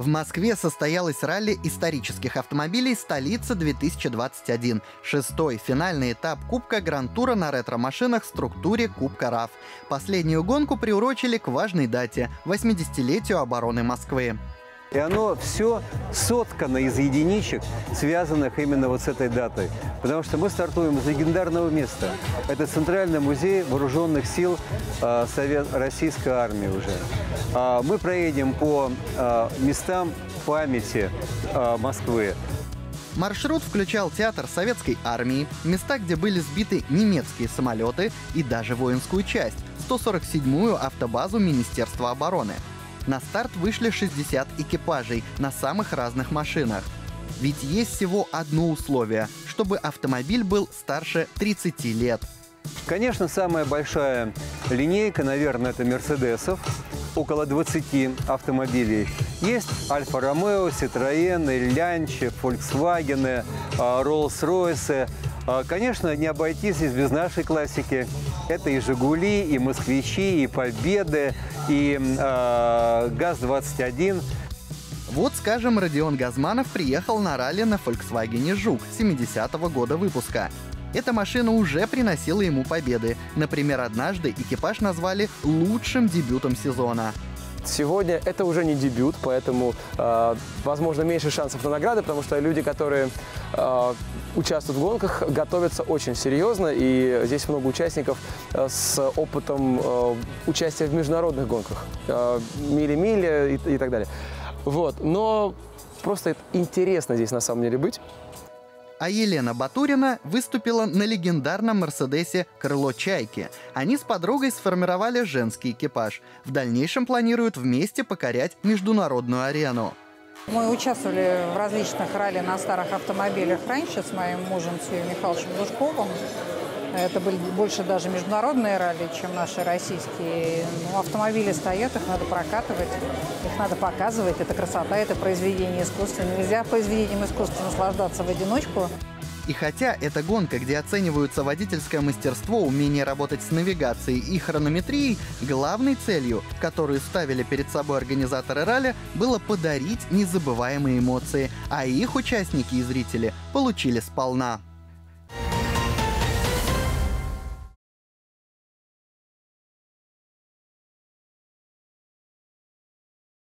В Москве состоялось ралли исторических автомобилей «Столица-2021», шестой финальный этап Кубка Гран-тура на ретро-машинах в структуре Кубка РАФ. Последнюю гонку приурочили к важной дате – 80-летию обороны Москвы. И оно все соткано из единичек, связанных именно вот с этой датой. Потому что мы стартуем из легендарного места. Это Центральный музей вооруженных сил э, Совет, Российской армии уже. Э, мы проедем по э, местам памяти э, Москвы. Маршрут включал театр советской армии, места, где были сбиты немецкие самолеты и даже воинскую часть, 147-ю автобазу Министерства обороны – на старт вышли 60 экипажей на самых разных машинах. Ведь есть всего одно условие, чтобы автомобиль был старше 30 лет. Конечно, самая большая линейка, наверное, это Мерседесов, около 20 автомобилей. Есть Альфа-Ромео, Citroёn, Лянчи, Volkswagen, Rolls-Royce. Конечно, не обойтись здесь без нашей классики. Это и «Жигули», и «Москвичи», и «Победы», и э, ГАЗ-21. Вот, скажем, Родион Газманов приехал на ралли на Volkswagen Жук 70-го года выпуска. Эта машина уже приносила ему победы. Например, однажды экипаж назвали лучшим дебютом сезона. Сегодня это уже не дебют, поэтому, э, возможно, меньше шансов на награды, потому что люди, которые э, участвуют в гонках, готовятся очень серьезно, и здесь много участников э, с опытом э, участия в международных гонках, э, мили-мили и, и так далее. Вот, но просто интересно здесь на самом деле быть а Елена Батурина выступила на легендарном Мерседесе «Крыло Чайки». Они с подругой сформировали женский экипаж. В дальнейшем планируют вместе покорять международную арену. Мы участвовали в различных ралли на старых автомобилях раньше с моим мужем Сею Михайловичем Душковым. Это были больше даже международные ралли, чем наши российские. Ну, автомобили стоят, их надо прокатывать, их надо показывать. Это красота, это произведение искусства. Нельзя произведением искусства наслаждаться в одиночку. И хотя это гонка, где оцениваются водительское мастерство, умение работать с навигацией и хронометрией, главной целью, которую ставили перед собой организаторы ралли, было подарить незабываемые эмоции, а их участники и зрители получили сполна.